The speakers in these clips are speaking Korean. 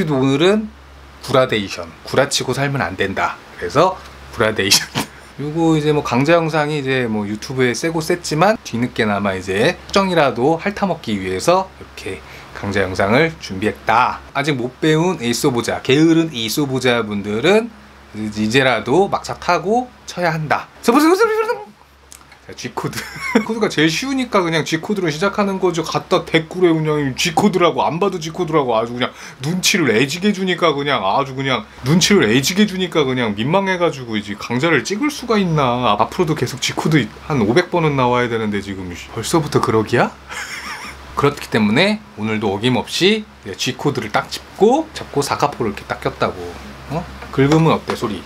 오늘은 구라데이션. 구라치고 살면 안 된다. 그래서 구라데이션. 요거 이제 뭐 강좌 영상이 이제 뭐 유튜브에 쌔고 쌨지만 뒤늦게나마 이제 특정이라도 핥아먹기 위해서 이렇게 강좌 영상을 준비했다. 아직 못 배운 에이소보자 게으른 에이소보자 분들은 이제라도 막차 타고 쳐야 한다 G코드. 코드가 제일 쉬우니까 그냥 G코드로 시작하는 거죠. 갖다 댓글에 그냥 G코드라고 안 봐도 G코드라고 아주 그냥 눈치를 애지게 주니까 그냥 아주 그냥 눈치를 애지게 주니까 그냥 민망해가지고 이제 강좌를 찍을 수가 있나. 앞으로도 계속 G코드 한 500번은 나와야 되는데 지금 벌써부터 그러기야? 그렇기 때문에 오늘도 어김없이 G코드를 딱 짚고 잡고 사카포를 이렇게 딱 꼈다고. 어? 긁으면 어때 소리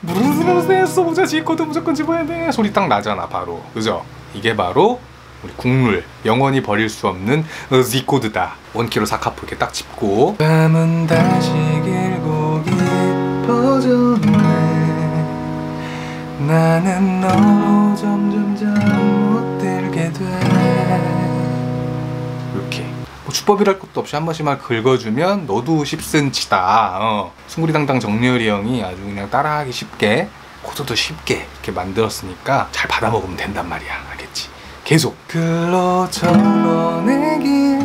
무슨 써보자. G코드 무조건 집어야 돼. 소리 딱 나잖아 바로. 그죠? 이게 바로 우리 국룰. 영원히 버릴 수 없는 Z코드다. 원키로 사카포 이렇게 딱 짚고. 밤은 다시 길고 깊어졌네. 나는 너로 점점 뭐 주법이랄 것도 없이 한 번씩만 긁어주면 너도 10cm다. 어. 숭구리당당 정렬이 형이 아주 그냥 따라하기 쉽게 코드도 쉽게 이렇게 만들었으니까 잘 받아 먹으면 된단 말이야. 알겠지? 계속. 글로 적어내기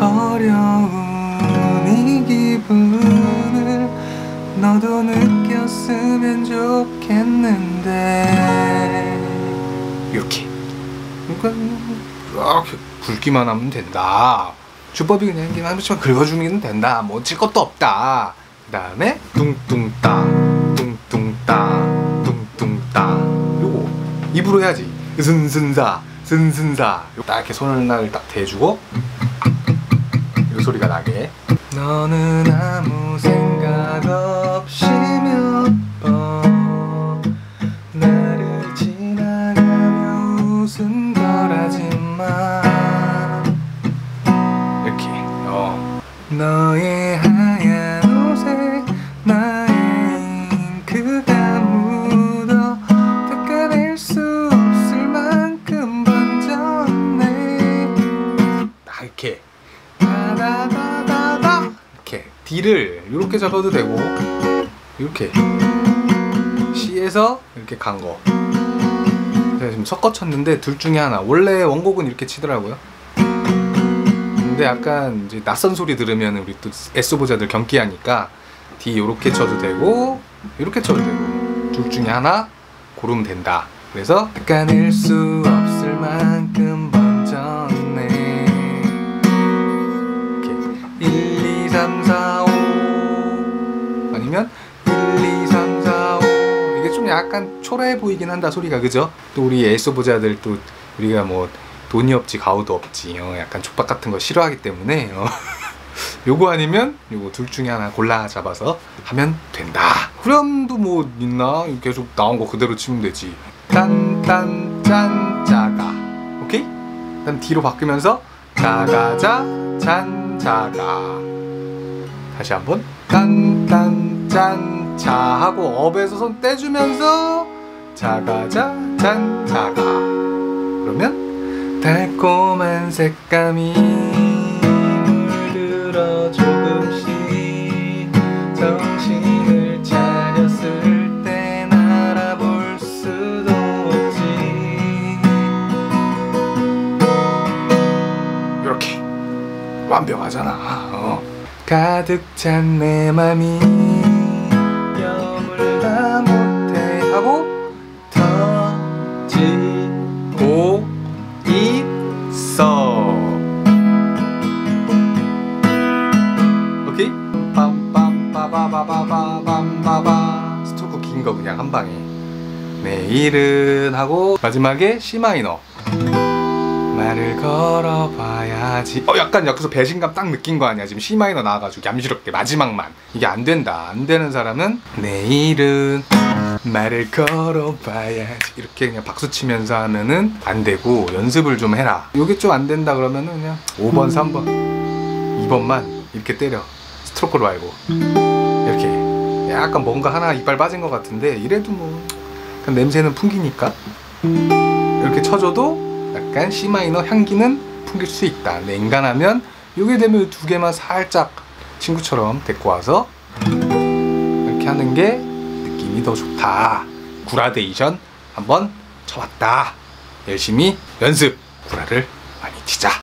어려운 이 기분을 너도 느꼈으면 좋겠는데. 이렇게. 그러니까 이렇게 굵기만 하면 된다 주법이 그냥 한 번씩만 긁어주면 된다. 뭐칠 것도 없다. 그 다음에 뚱뚱따 뚱뚱따 뚱뚱따. 요거 입으로 해야지. 쓴쓴사 쓴쓴사. 딱 이렇게 손을 딱 대주고 이 소리가 나게. 너는 아무 생각 없이 너의 하얀 옷에 나의 잉크가 묻어 닦아낼 수 없을 만큼 번졌네 딱 이렇게 이렇게 D를 이렇게 잡아도 되고 이렇게 C에서 이렇게 간 거. 제가 지금 섞어 쳤는데 둘 중에 하나. 원래 원곡은 이렇게 치더라고요. 근데 약간 이제 낯선 소리 들으면 우리 또 애써보자들 경기하니까 D 이렇게 쳐도 되고 이렇게 쳐도 되고 둘 중에 하나 고르면 된다. 그래서 닦아낼 수 없을 만큼 번졌네. 이렇게 1, 2, 3, 4, 5 아니면 1, 2, 3, 4, 5 이게 좀 약간 초라해 보이긴 한다 소리가 그죠? 또 우리 애써보자들 또 우리가 뭐 돈이 없지 가오도 없지. 어, 약간 족박 같은 거 싫어하기 때문에 어. 요거 아니면 요거 둘 중에 하나 골라 잡아서 하면 된다. 후렴도 뭐 있나? 계속 나온 거 그대로 치면 되지. 딴딴짠 짜가. 오케이? 그다음 뒤로 바꾸면서 짜가자 짠 짜가. 다시 한번. 딴딴짠 자 하고 업에서 손 떼주면서 자가자 짠 자가. 그러면 달콤한 색감이 물들어 조금씩 정신을 차렸을 땐 알아볼 수도 없지 이렇게 완벽하잖아 어. 가득 찬 내 맘이 여물다 못해 하고 빠바바바바밤바바. 스토크 긴 거 그냥 한 방에. 내일은 하고 마지막에 C 마이너. 말을 걸어봐야지. 어 약간 여기서 배신감 딱 느낀 거 아니야? 지금 C 마이너 나와가지고 얌시럽게 마지막만. 이게 안 된다. 안 되는 사람은 내일은 말을 걸어봐야지. 이렇게 그냥 박수 치면서 하면은 안 되고 연습을 좀 해라. 이게 좀 안 된다 그러면은 그냥 5번 3번 2번만 이렇게 때려. 스트로크로 알고 약간 뭔가 하나 이빨 빠진 것 같은데 이래도 뭐 냄새는 풍기니까 이렇게 쳐줘도 약간 C 마이너 향기는 풍길 수 있다. 근데 인간하면 이게 되면 두 개만 살짝 친구처럼 데리고 와서 이렇게 하는 게 느낌이 더 좋다. 구라데이션 한번 쳐봤다. 열심히 연습 구라를 많이 치자.